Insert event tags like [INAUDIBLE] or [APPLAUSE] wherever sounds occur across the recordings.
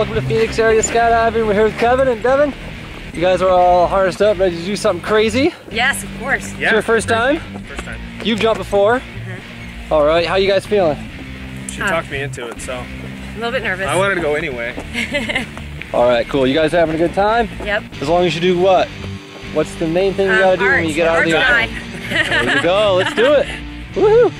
welcome to Phoenix area skydiving. We're here with Kevin and Devin. You guys are all harnessed up, ready to do something crazy. Yes, of course. It's your first time? First time. You've jumped before. All right, how you guys feeling? She Uh, talked me into it, so A little bit nervous. I wanted to go anyway. [LAUGHS] All right, cool. You guys having a good time? Yep. As long as you do what? What's the main thing you Um, gotta do when you get out of the Arts airplane? nine. There you go. Let's do it. [LAUGHS] Woohoo!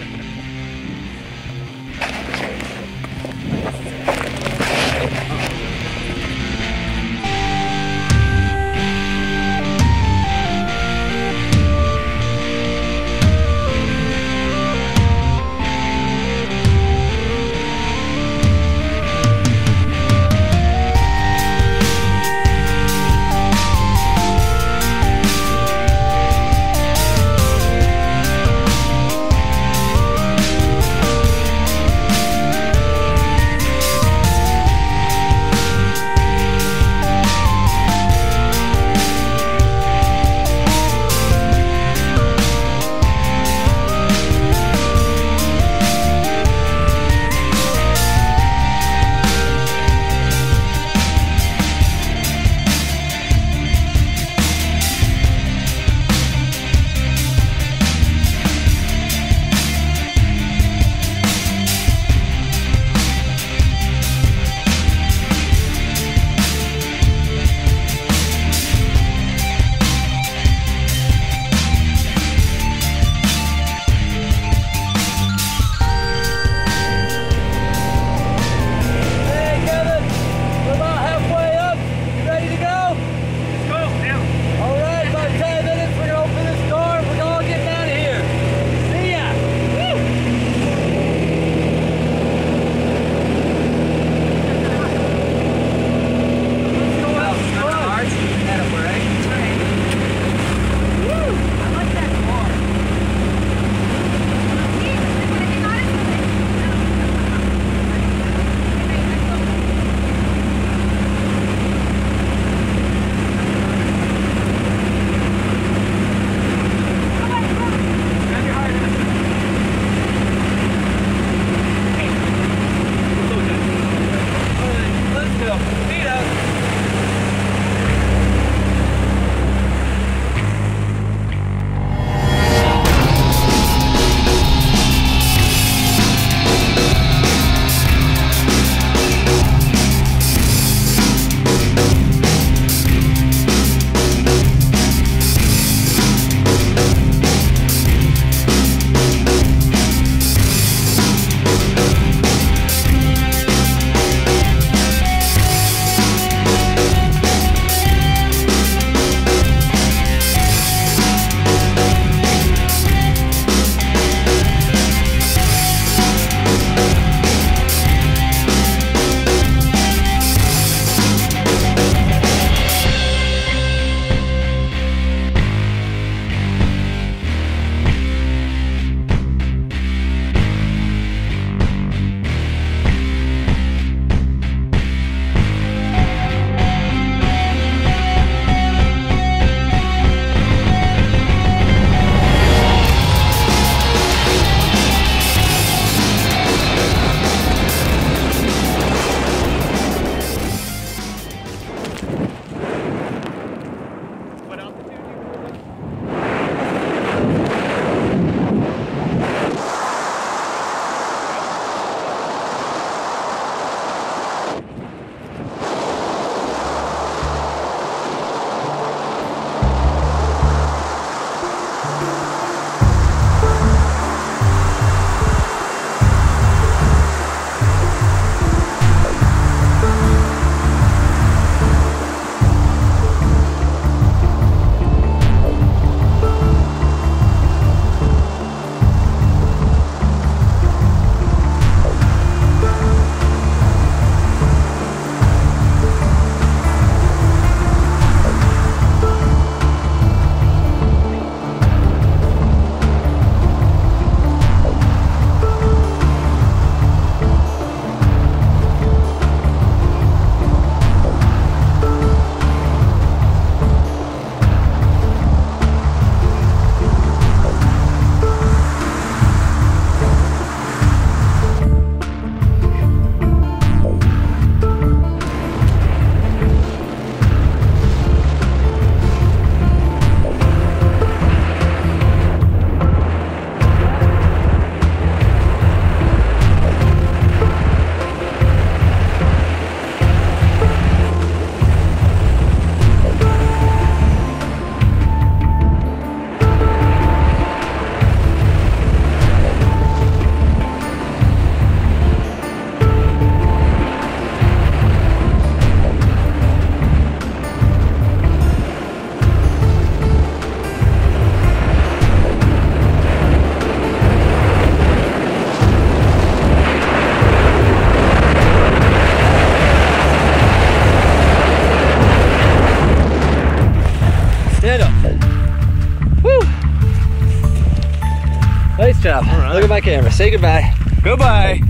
Nice job. right. Look at my camera. Say goodbye. Goodbye.